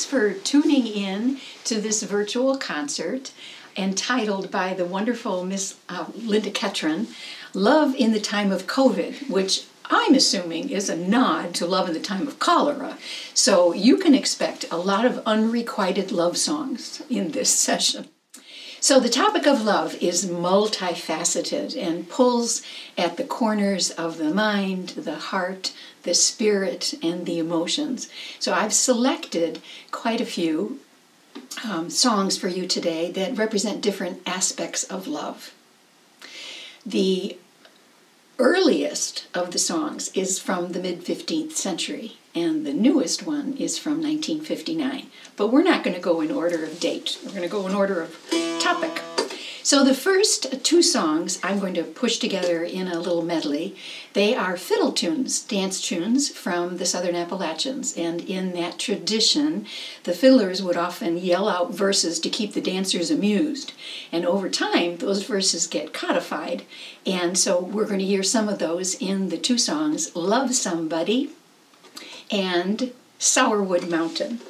thanks for tuning in to this virtual concert entitled by the wonderful Miss uh, Linda Ketron, Love in the Time of COVID, which I'm assuming is a nod to Love in the Time of Cholera. So you can expect a lot of unrequited love songs in this session. So, the topic of love is multifaceted and pulls at the corners of the mind, the heart, the spirit, and the emotions. So, I've selected quite a few um, songs for you today that represent different aspects of love. The earliest of the songs is from the mid 15th century, and the newest one is from 1959. But we're not going to go in order of date, we're going to go in order of topic. So the first two songs I'm going to push together in a little medley. They are fiddle tunes, dance tunes from the Southern Appalachians. And in that tradition, the fiddlers would often yell out verses to keep the dancers amused. And over time, those verses get codified. And so we're going to hear some of those in the two songs, Love Somebody and Sourwood Mountain.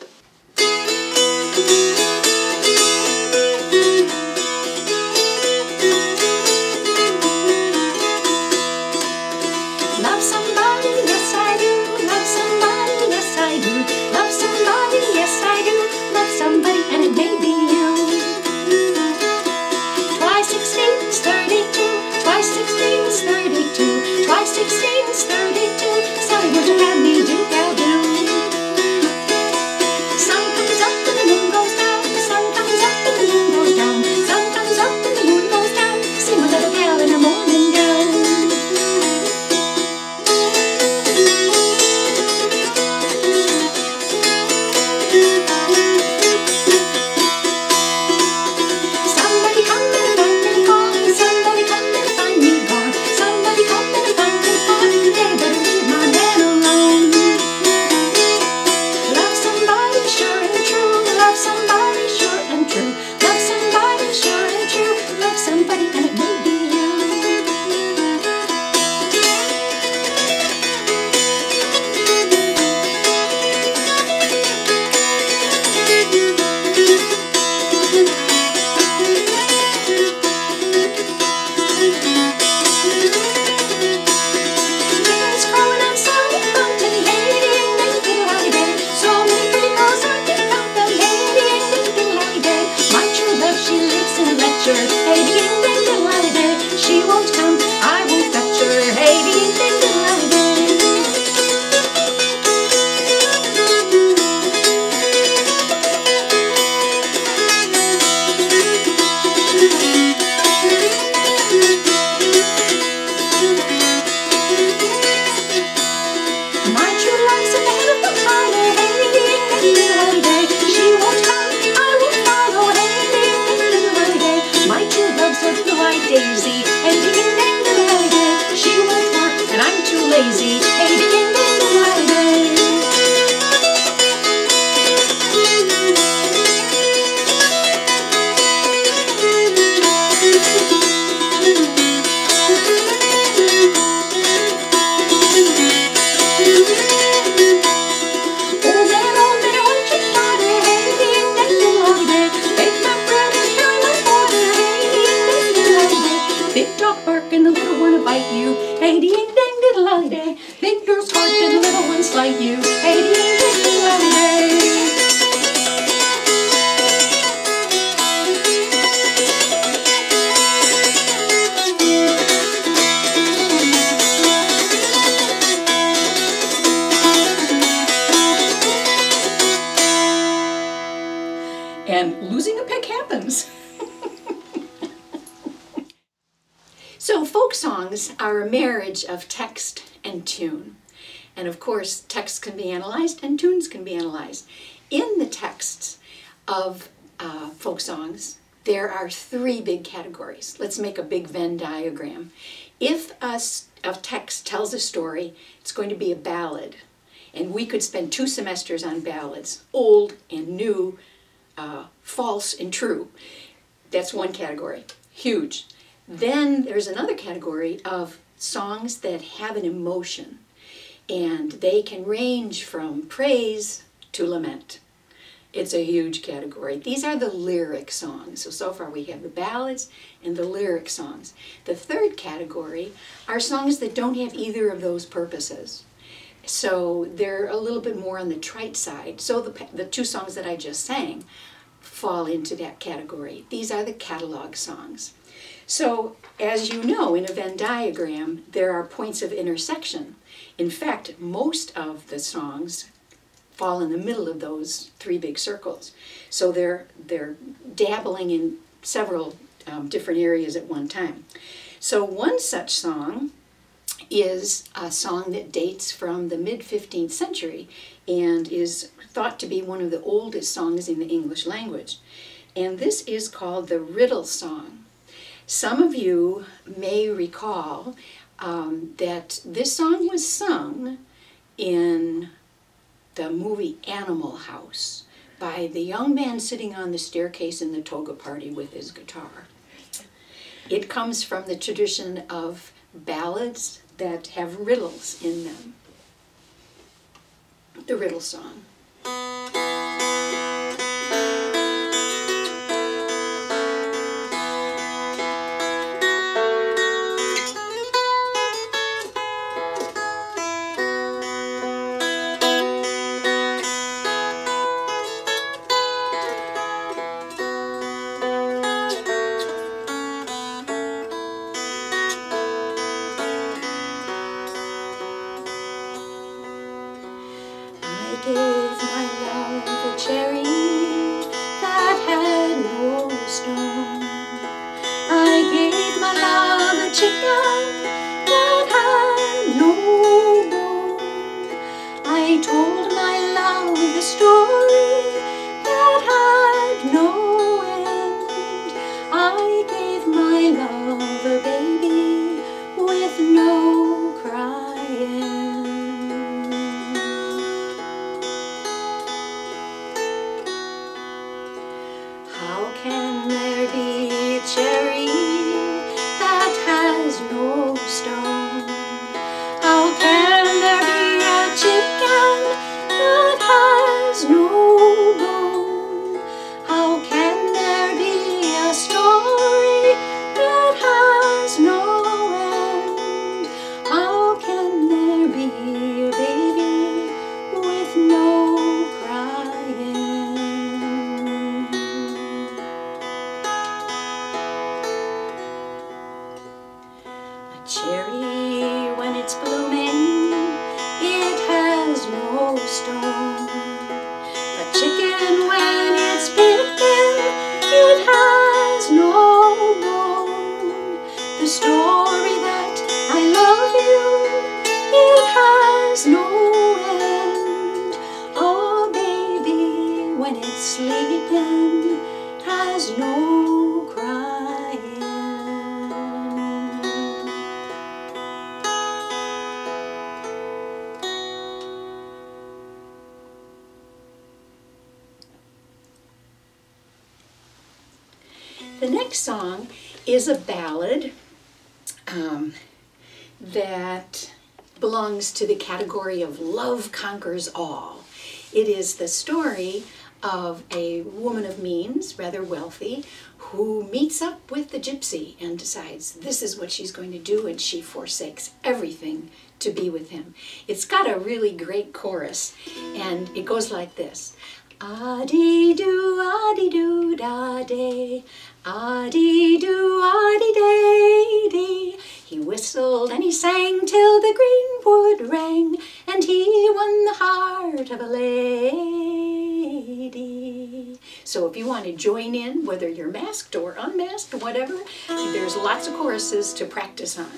Of course, texts can be analyzed and tunes can be analyzed. In the texts of uh, folk songs, there are three big categories. Let's make a big Venn diagram. If a, a text tells a story, it's going to be a ballad. And we could spend two semesters on ballads, old and new, uh, false and true. That's one category, huge. Then there's another category of songs that have an emotion, and they can range from praise to lament. It's a huge category. These are the lyric songs. So, so far we have the ballads and the lyric songs. The third category are songs that don't have either of those purposes. So they're a little bit more on the trite side. So the, the two songs that I just sang fall into that category. These are the catalog songs. So as you know, in a Venn diagram, there are points of intersection. In fact, most of the songs fall in the middle of those three big circles. So they're, they're dabbling in several um, different areas at one time. So one such song is a song that dates from the mid 15th century and is thought to be one of the oldest songs in the English language. And this is called the Riddle Song. Some of you may recall um, that this song was sung in the movie Animal House by the young man sitting on the staircase in the toga party with his guitar. It comes from the tradition of ballads that have riddles in them. The riddle song. Next song is a ballad um, that belongs to the category of Love Conquers All. It is the story of a woman of means, rather wealthy, who meets up with the gypsy and decides this is what she's going to do, and she forsakes everything to be with him. It's got a really great chorus, and it goes like this. Adi do, adi adi do, adi day, day. He whistled and he sang till the greenwood rang, and he won the heart of a lady. So if you want to join in, whether you're masked or unmasked, whatever, there's lots of choruses to practice on.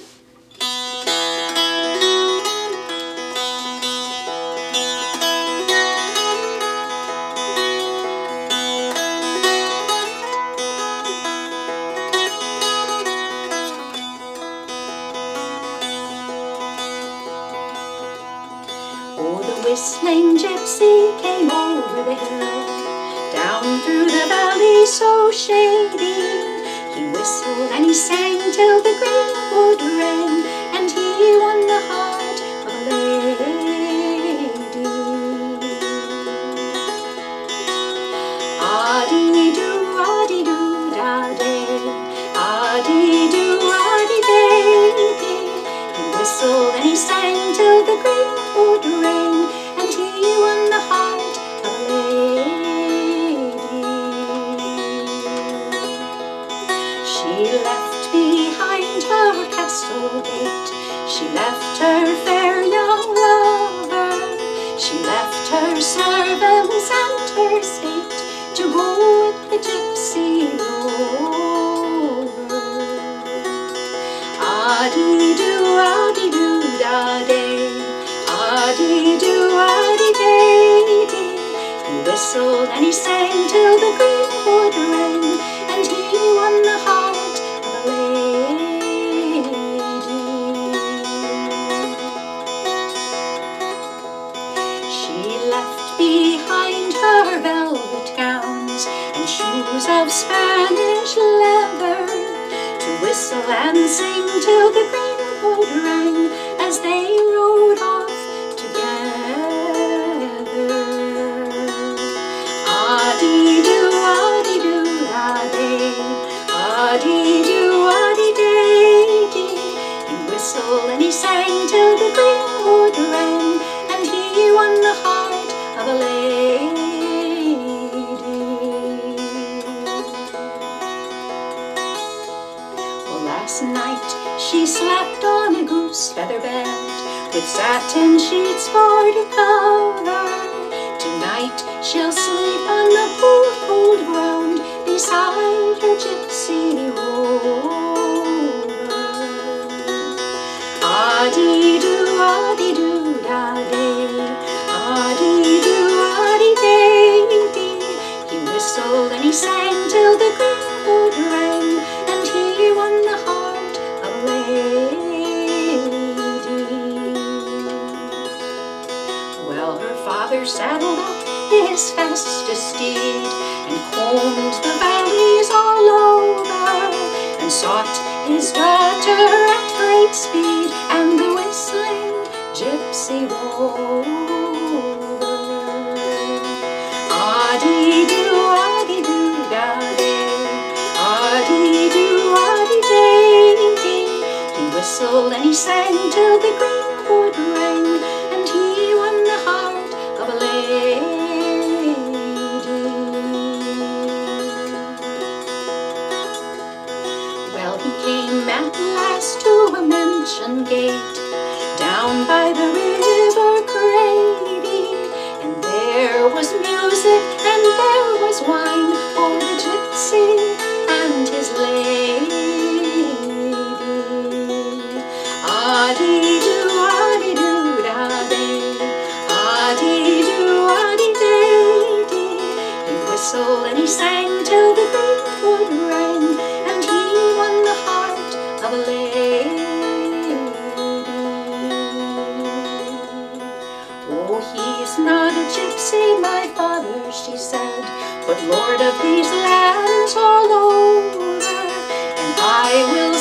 Whistling gypsy came over the hill, down through the valley so shady. He whistled and he sang till the greenwood rang, and he won the heart of a lady. Ah-dee-doo, ah-dee-doo, da-day. Ah-dee-doo, ah-dee-day-dee. He whistled and he sang till the greenwood rang, and And he sang till the green greenwood rang, beside her gypsy rover. Ah-dee-doo, ah-dee-doo, da-day. Ah-dee-doo, ah-dee-day-dee. He whistled and he sang till the greenwood rang, and he won the heart of lady. Well, her father saddled up his fastest steed at speed and the whistling gypsy rover. Ah-dee-doo, ah-dee-doo, da-day. Ah-dee-doo, ah-dee-day-dee. He whistled and he sang till the greenwood these lands all over. And I will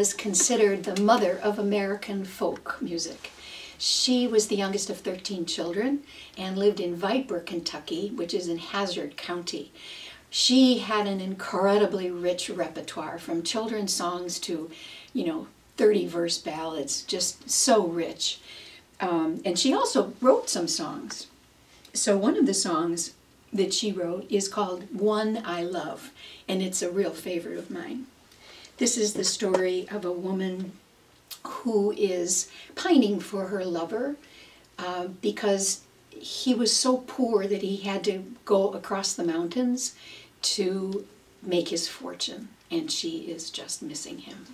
was considered the mother of American folk music. She was the youngest of 13 children and lived in Viper, Kentucky, which is in Hazard County. She had an incredibly rich repertoire from children's songs to, you know, 30 verse ballads, just so rich. Um, and she also wrote some songs. So one of the songs that she wrote is called One I Love, and it's a real favorite of mine. This is the story of a woman who is pining for her lover uh, because he was so poor that he had to go across the mountains to make his fortune, and she is just missing him.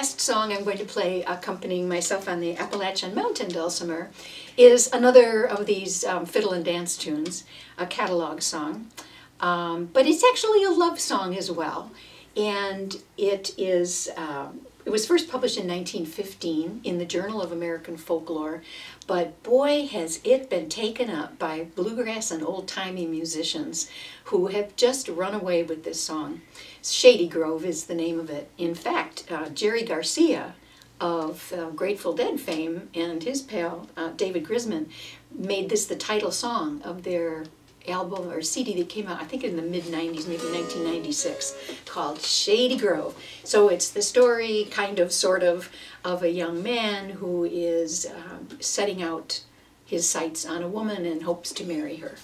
Last song I'm going to play accompanying myself on the Appalachian Mountain Dulcimer is another of these um, fiddle and dance tunes, a catalog song. Um, but it's actually a love song as well. And it is, um, it was first published in 1915 in the Journal of American Folklore, but boy has it been taken up by bluegrass and old-timey musicians who have just run away with this song. Shady Grove is the name of it. In fact, uh, Jerry Garcia of uh, Grateful Dead fame and his pal uh, David Grisman made this the title song of their album or CD that came out, I think in the mid 90s, maybe 1996, called Shady Grove. So it's the story, kind of, sort of, of a young man who is um, setting out his sights on a woman and hopes to marry her.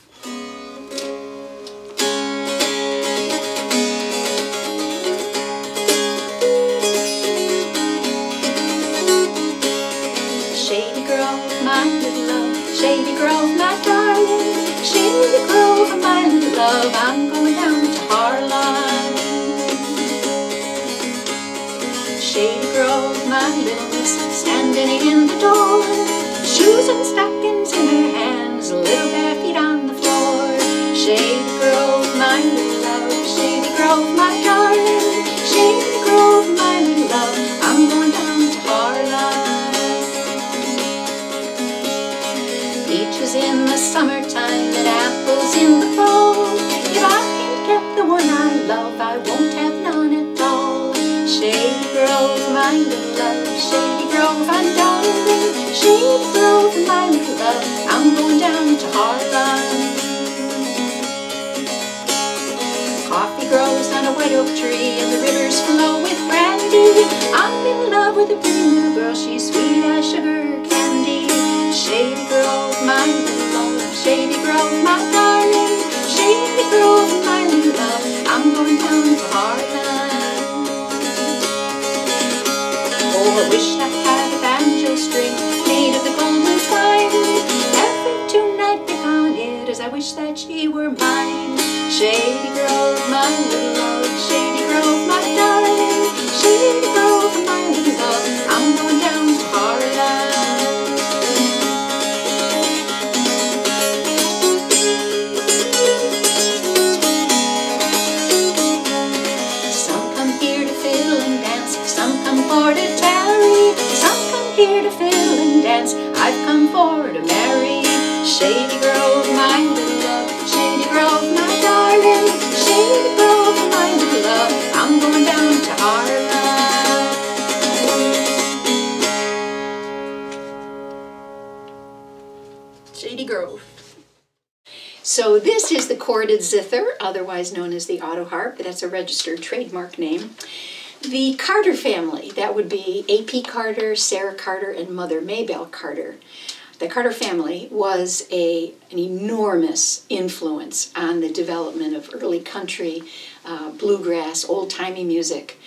Shady Grove, my little love, Shady Grove, my Grove, my little love, I'm going down to Harlan. Shady Grove, my little miss, standing in the door, shoes and stockings in her hands, a little in the fall. If I can't get the one I love, I won't have none at all. Shady Grove, my little love, Shady Grove, I'm darling. Shady Grove, my little love, I'm going down to Harlan. Coffee grows on a white oak tree and the rivers flow with brandy. I'm in love with a pretty little girl, she's sweet as sugar candy. Shady Grove, my little love, Shady Grove, my darling. My love, I'm going down to. Oh, I wish I had a banjo string made of the golden as I wish that she were mine. Shady Grove, my little love, Shady Grove, my darling. Shady Grove, my So this is the corded zither, otherwise known as the auto harp. That's a registered trademark name. The Carter family, that would be A.P. Carter, Sarah Carter, and Mother Maybelle Carter. The Carter family was a, an enormous influence on the development of early country, uh, bluegrass, old timey music.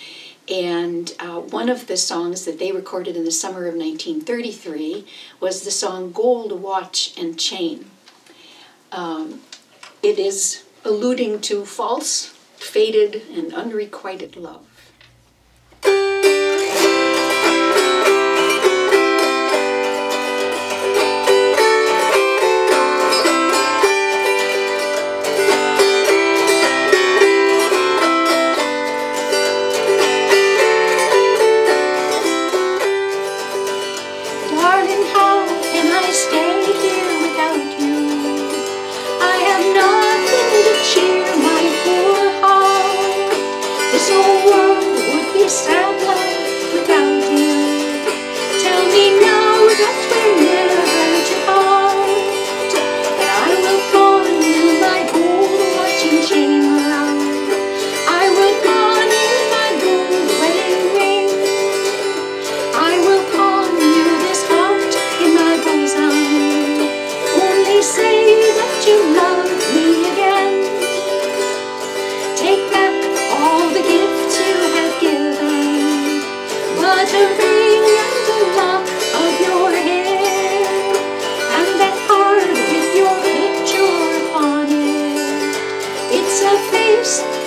And uh, one of the songs that they recorded in the summer of 1933 was the song Gold Watch and Chain. Um, it is alluding to false, faded, and unrequited love. A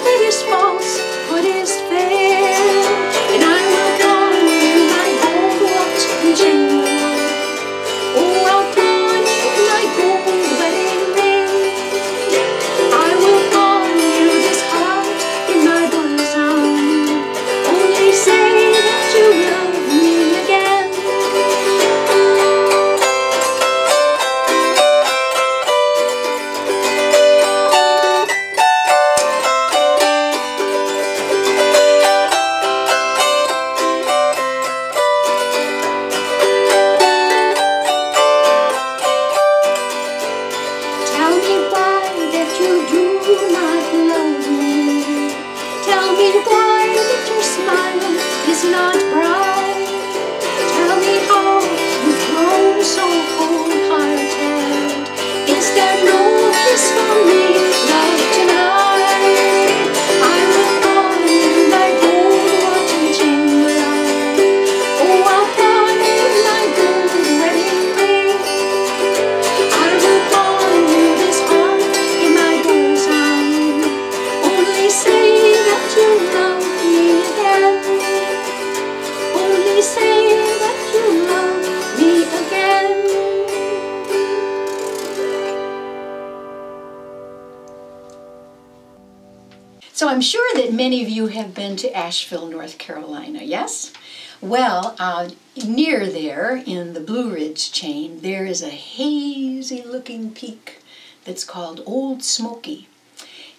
to Asheville, North Carolina, yes? Well, uh, near there in the Blue Ridge chain, there is a hazy looking peak that's called Old Smoky.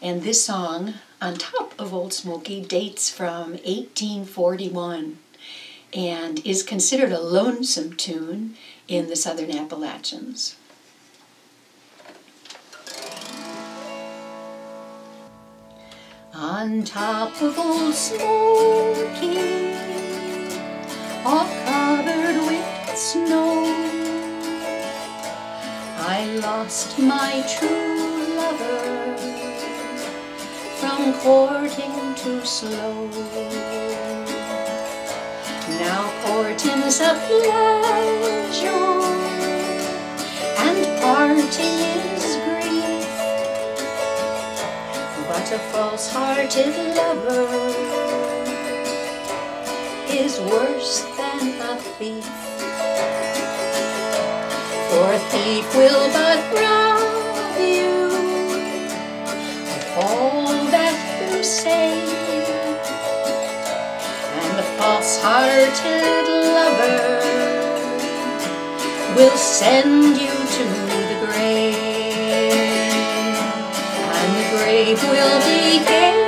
And this song, on top of Old Smoky, dates from 1841 and is considered a lonesome tune in the Southern Appalachians. On top of Old Smoky, all covered with snow, I lost my true lover from courting too slow. Now courting's a pleasure, and parting a false-hearted lover is worse than a thief. For a thief will but rob you of all that you save, and the false-hearted lover will send you grave will decay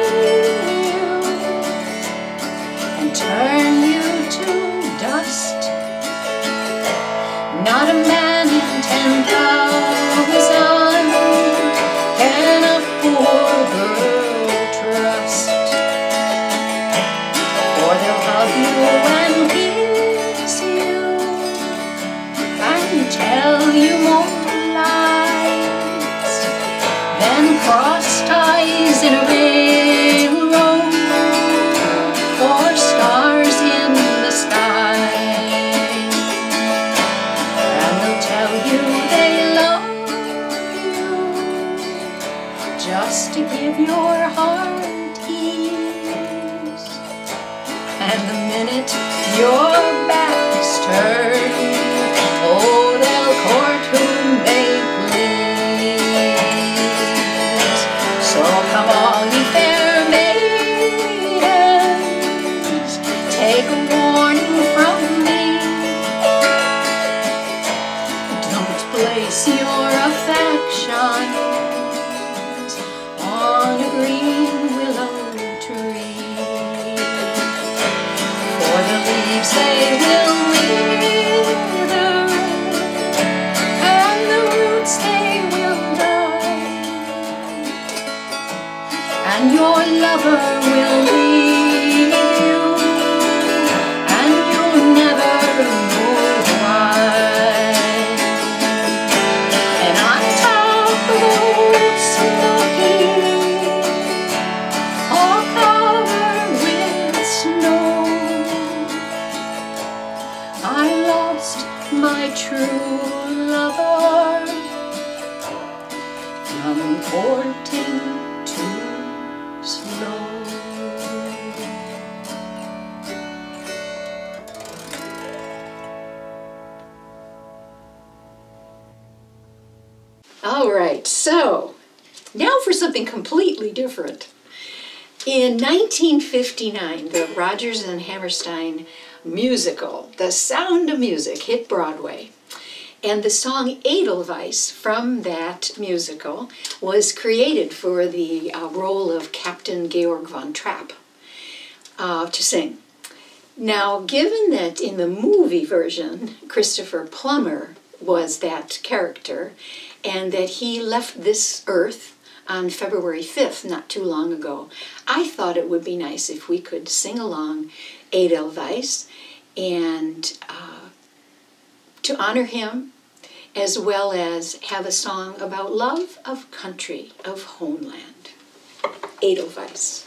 All right, so now for something completely different. In 1959, the Rodgers and Hammerstein musical, The Sound of Music, hit Broadway. And the song Edelweiss from that musical was created for the uh, role of Captain Georg von Trapp uh, to sing. Now, given that in the movie version, Christopher Plummer was that character, and that he left this earth on February 5th, not too long ago, I thought it would be nice if we could sing along Edelweiss and uh, to honor him, as well as have a song about love of country, of homeland. Edelweiss.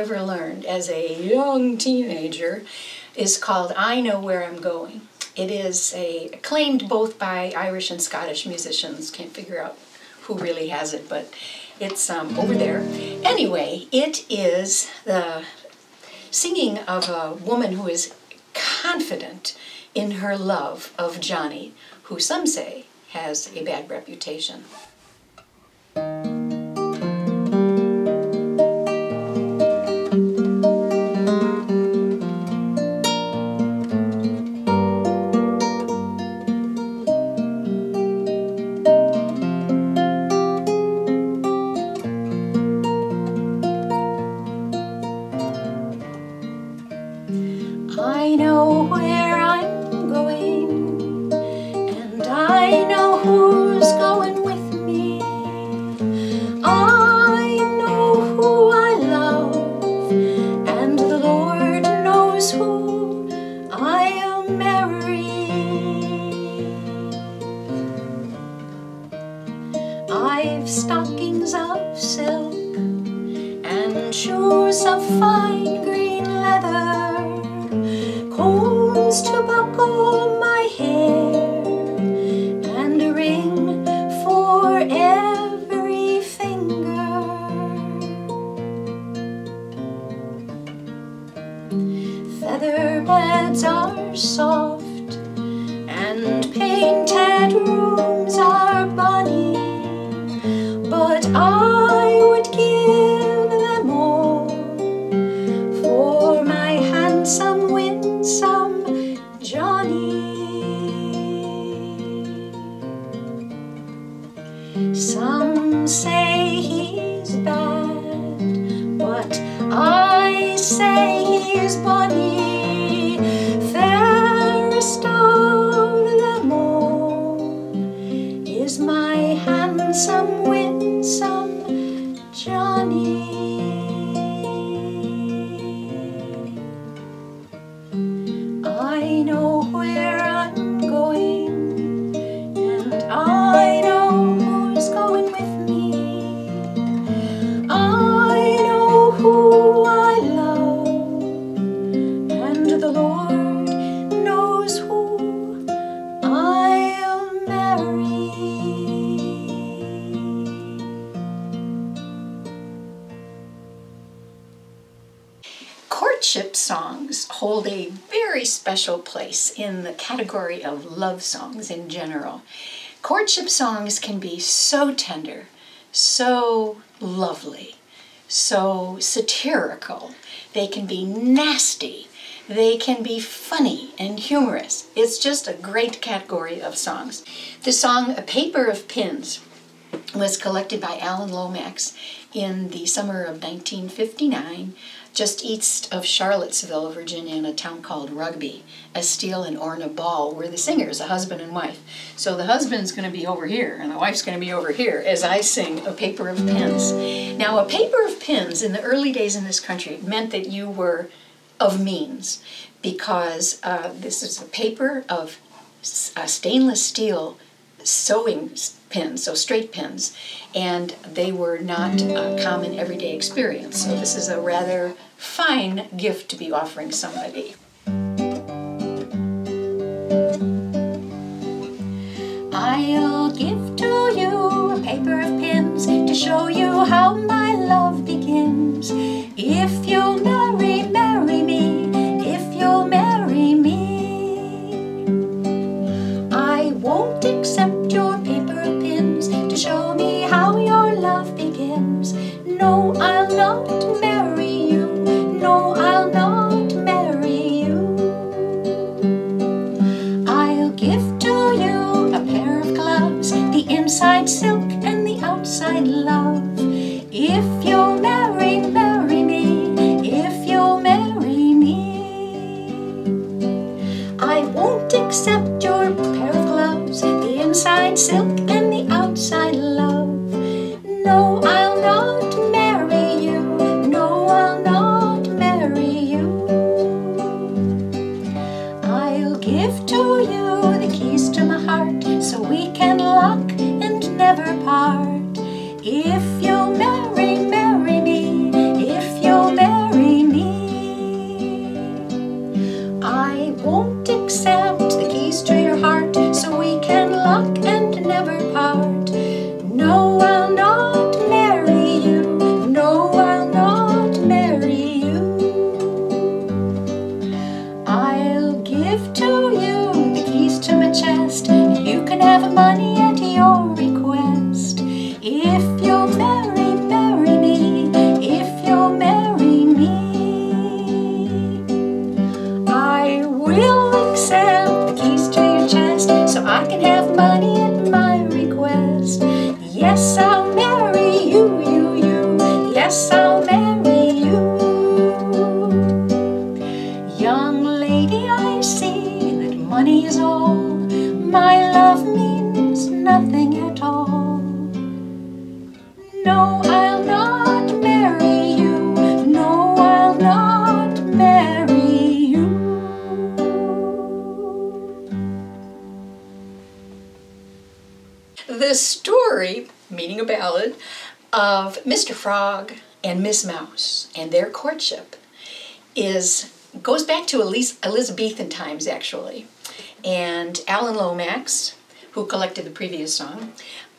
Ever learned as a young teenager is called I Know Where I'm Going. It is a acclaimed both by Irish and Scottish musicians. Can't figure out who really has it, but it's um, over there. Anyway, it is the singing of a woman who is confident in her love of Johnny, who some say has a bad reputation. But I say is bonny. In the category of love songs in general. Courtship songs can be so tender, so lovely, so satirical. They can be nasty. They can be funny and humorous. It's just a great category of songs. The song A Paper of Pins was collected by Alan Lomax in the summer of 1959, just east of Charlottesville, Virginia, in a town called Rugby. Estil and Orna Ball were the singers, a husband and wife. So the husband's going to be over here, and the wife's going to be over here as I sing A Paper of Pins. Now, a paper of pins in the early days in this country meant that you were of means because uh, this is a paper of s- uh, stainless steel sewing pins, so straight pins, and they were not a common everyday experience. So this is a rather fine gift to be offering somebody. I'll give to you a paper of pins to show you how my love begins. The Miss Mouse and their courtship is goes back to Eliz- Elizabethan times actually. And Alan Lomax, who collected the previous song,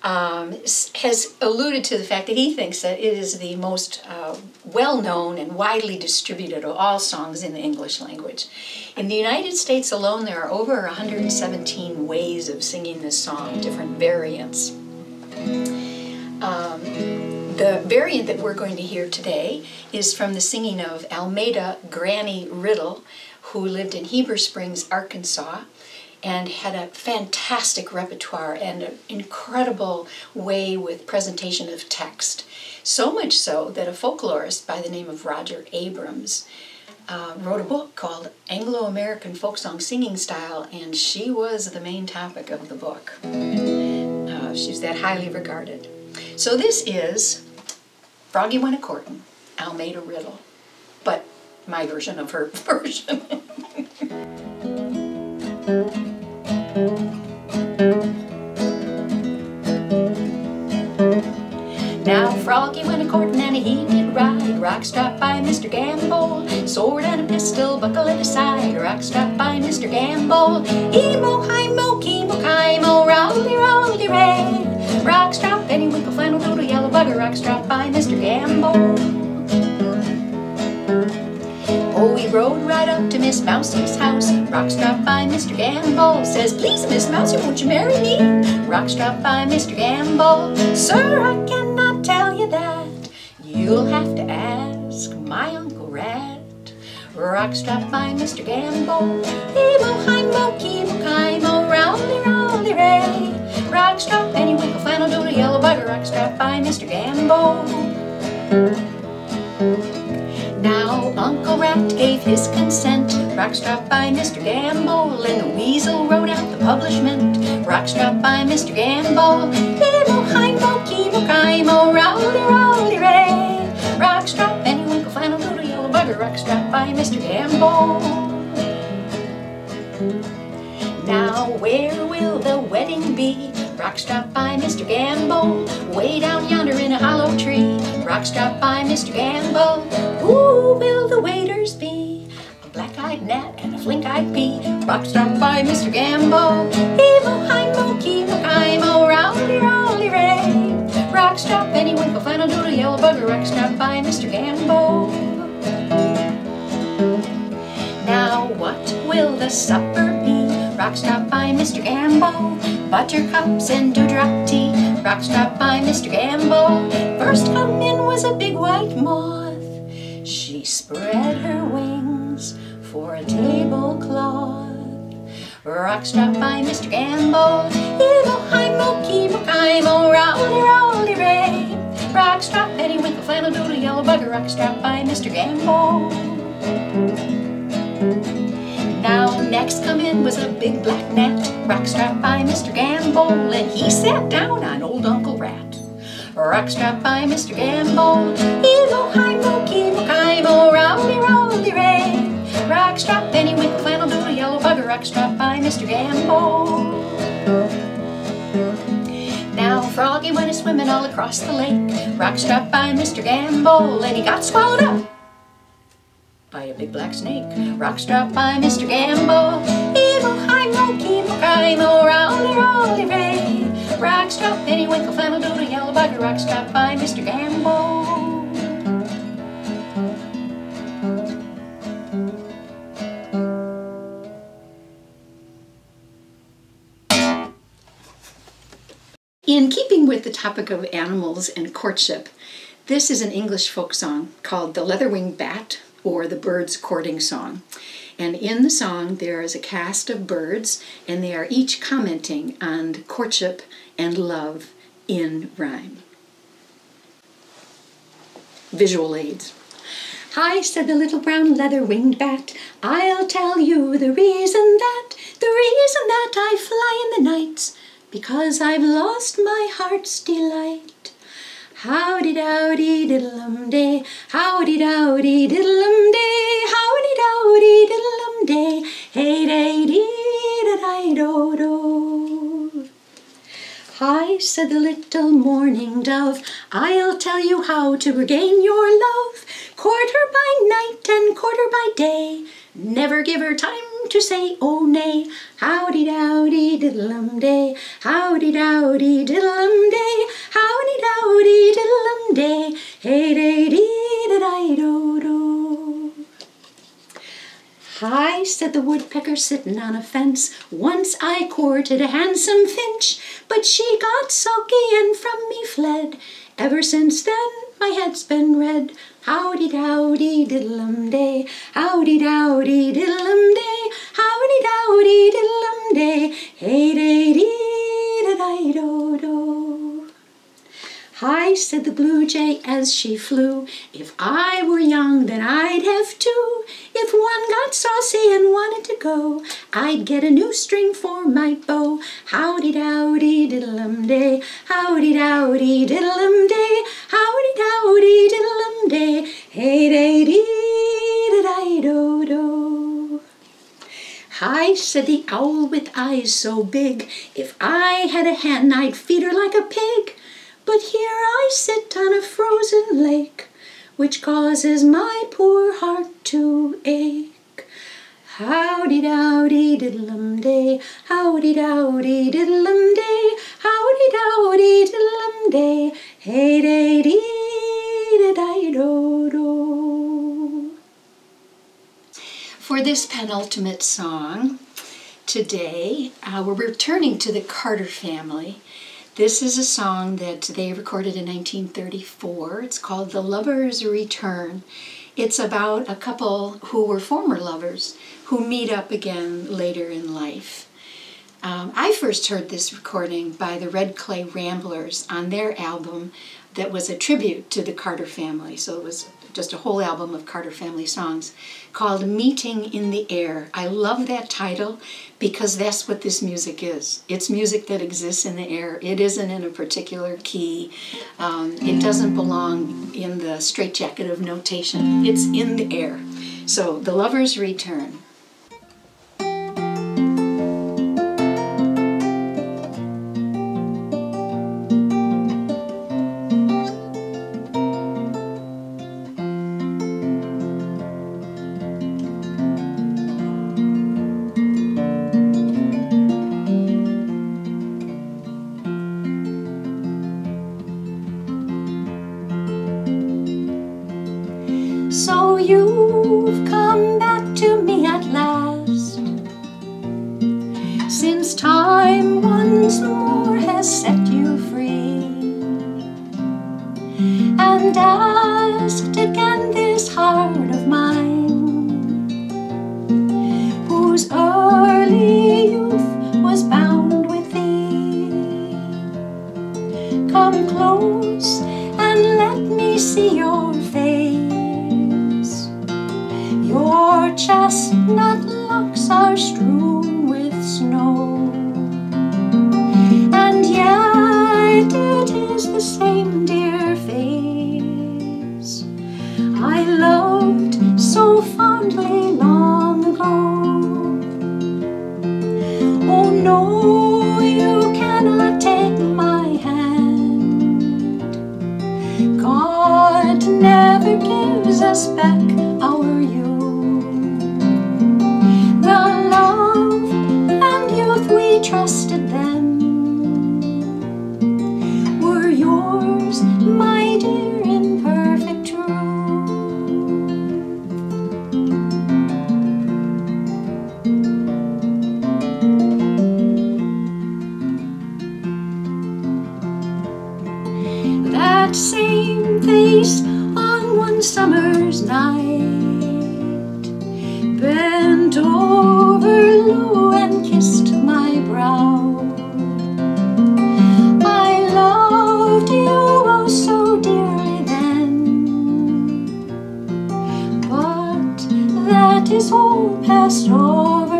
um, has alluded to the fact that he thinks that it is the most uh, well known and widely distributed of all songs in the English language. In the United States alone, there are over 117 ways of singing this song, different variants. Um, the variant that we're going to hear today is from the singing of Almeda Granny Riddle, who lived in Heber Springs, Arkansas, and had a fantastic repertoire and an incredible way with presentation of text. So much so that a folklorist by the name of Roger Abrahams uh, wrote a book called Anglo American Folk Song Singing Style, and she was the main topic of the book. Uh, she's that highly regarded. So this is Froggy Went a Courtin', Almeda Riddle, but my version of her version. Now Froggy went a courting and he did ride. Rock strapped by Mr. Gamble, sword and a pistol buckle at his side. Rock strapped by Mr. Gamble, emo, hi mo, chemo, chimo, rolly, rolly, ray. Rock strap, penny winkle, flannel, doodle, yellow bugger. Rock strapped by Mr. Gamble. Oh, we rode right up to Miss Mousie's house. Rock strapped by Mr. Gamble. Says, please, Miss Mousie, won't you marry me? Rock strapped by Mr. Gamble. Sir, I cannot tell you that. You'll have to ask my Uncle Rat. Rock strapped by Mr. Gamble. Emo, hi, mo, chemo, chimo, rowdy, rowdy, ray. Rock strap, penny winkle, flannel, doodle, yellow bugger. Rock strapped by Mr. Gamble. Now Uncle Rat gave his consent, rockstrap by Mr. Gamble, and the weasel wrote out the publishment, rockstrap by Mr. Gamble. Emo, hi, mo, chemo, chimo, rowdy, rowdy, ray. Rockstrap, penny, winkle, flannel, doodle, yellow bugger, rockstrap by Mr. Gamble. Now where will the wedding be? Rockstrap by Mr. Gamble, way down yonder in a hollow tree. Rockstrap by Mr. Gamble, who will the waiters be? A black-eyed gnat and a flink-eyed pea. Rockstrap by Mr. Gamble, emo, hi, mo, chemo, chimo, rowdy, rowdy, ray. Rockstrap, penny, winkle, flannel, doodle, yellow bugger. Rockstrap by Mr. Gamble. Now what will the supper be? Rockstrap by Mr. Gamble. Buttercups and dewdrop tea. Rockstrap by Mr. Gamble. First come in was a big white moth. She spread her wings for a tablecloth. Rockstrap by Mr. Gamble. Emo, hi, mo, chemo, chimo, rowdy, rowdy, ray. Rockstrap, penny, winkle, flannel, doodle, yellow bugger. Rockstrap by Mr. Gamble. Now next come in was a big black gnat, rockstrap by Mr. Gamble, and he sat down on old Uncle Rat. Rockstrap by Mr. Gamble, emo, hi, mo, chemo, chimo, rowdy, rowdy, ray. Rockstrap, penny, winkle, flannel, doodle, yellow bugger, rockstrap by Mr. Gamble. Now Froggy went a swimming all across the lake, rockstrap by Mr. Gamble, and he got swallowed up by a big black snake. Rockstrap by Mr. Gamble. Emo, hi, mo, chemo, chimo, rowdy, rowdy, ray. Rockstrap, penny, winkle, flannel, doodle, yellow bugger. Rockstrap by Mr. Gamble. In keeping with the topic of animals and courtship, this is an English folk song called The Leatherwing Bat or The Bird's Courting Song. And in the song, there is a cast of birds, and they are each commenting on courtship and love in rhyme. Visual aids. Hi, said the little brown leather winged bat. I'll tell you the reason that, the reason that I fly in the nights, because I've lost my heart's delight. Howdy dowdy diddlum day, howdy dowdy diddlum day, howdy dowdy diddlum day, hey day dee da di do do. Hi, said the little mourning dove, I'll tell you how to regain your love. Quarter by night and quarter by day, never give her time to say oh nay. Howdy dowdy diddlum day, howdy dowdy diddlum day, howdy dowdy diddlum day, hey day dee da di do do. Hi, said the woodpecker sitting on a fence. Once I courted a handsome finch, but she got sulky and from me fled. Ever since then, my head's been red. Howdy dowdy diddlum day, howdy dowdy diddlum day, howdy dowdy diddlum day, hey day dee da di do do. Hi, said the blue jay as she flew. If I were young, then I'd have two. If one got saucy and wanted to go, I'd get a new string for my bow. Howdy dowdy diddlum day, howdy dowdy diddlum day, howdy dowdy diddlum day, hey day dee da di do do. Hi, said the owl with eyes so big. If I had a hen, I'd feed her like a pig. But here I sit on a frozen lake, which causes my poor heart to ache. Howdy dowdy diddlum day, howdy dowdy diddlum day, howdy dowdy diddlum day, hey day dee da di do do. For this penultimate song today, uh, we're returning to the Carter family. This is a song that they recorded in 1934. It's called The Lover's Return. It's about a couple who were former lovers who meet up again later in life. Um, I first heard this recording by the Red Clay Ramblers on their album that was a tribute to the Carter family. So it was just a whole album of Carter family songs called Meeting in the Air. I love that title because that's what this music is. It's music that exists in the air. It isn't in a particular key. Um, it doesn't belong in the straitjacket of notation. It's in the air. So the lovers return. That is all passed over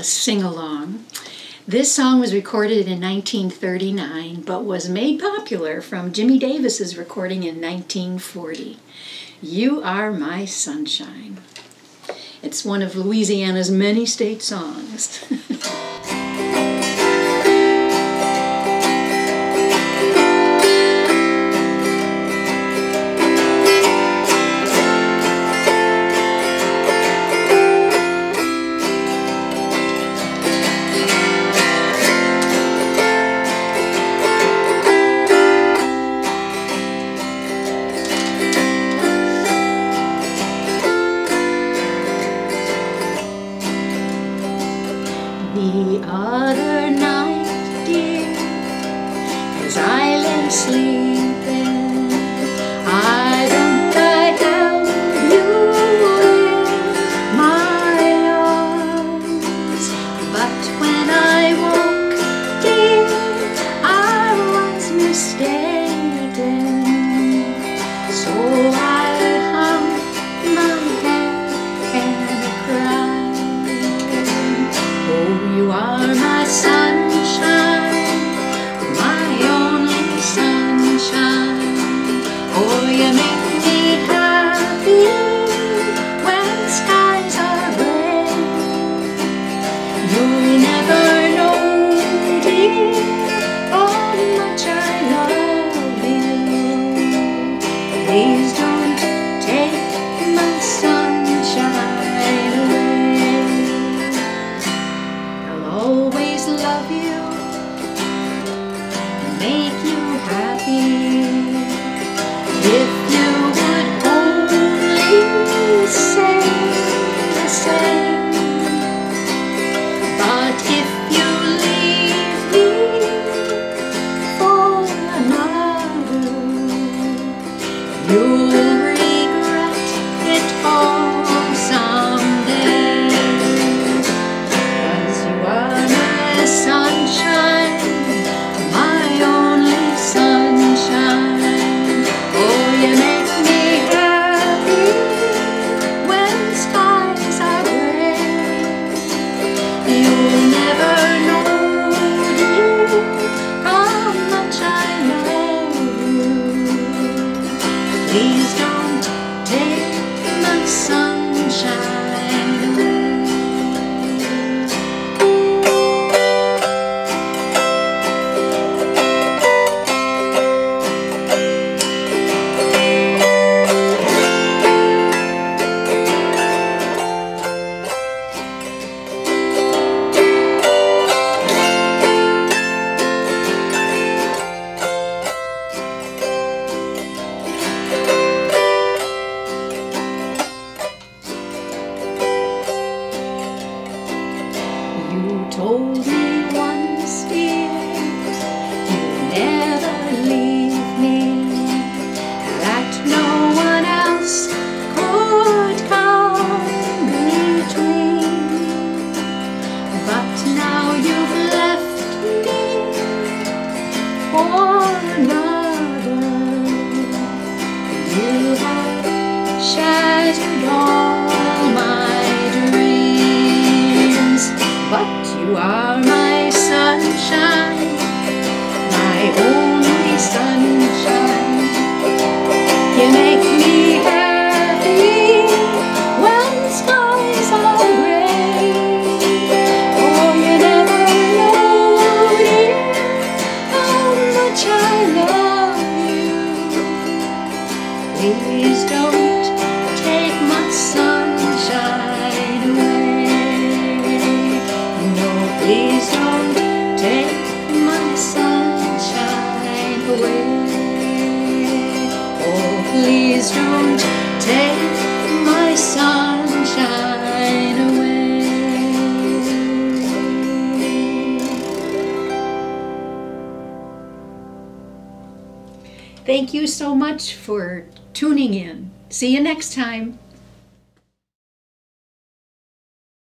a sing along. This song was recorded in 1939 but was made popular from Jimmy Davis's recording in 1940. You Are My Sunshine. It's one of Louisiana's many state songs.